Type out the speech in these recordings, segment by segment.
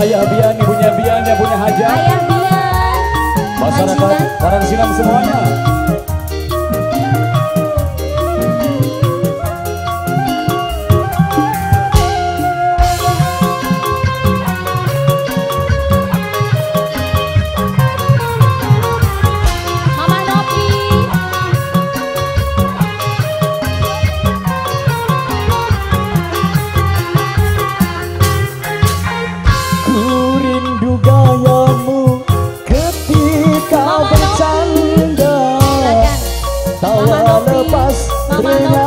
ayah Bian, ibunya Bian, yang punya hajat. Ayah Bian. Masyarakat Majikan. Karang Sinam semuanya Mama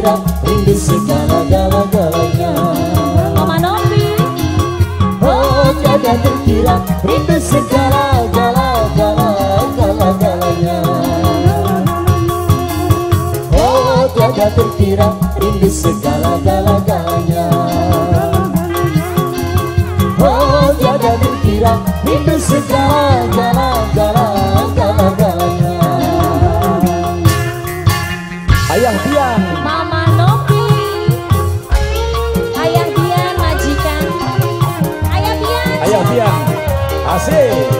rindu segala gala galanya. Mama Novi. Oh tiada terkira rindu segala gala gala gala galanya. Oh tiada terkira rindu segala gala galanya. Oh tiada terkira rindu segala gala gala gala Assim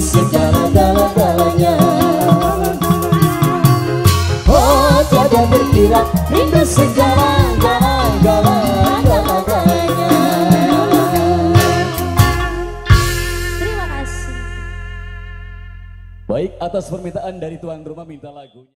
segala-galanya Oh tiada berkira rindu segala-galanya Terima kasih. Baik, atas permintaan dari tuan rumah minta lagunya.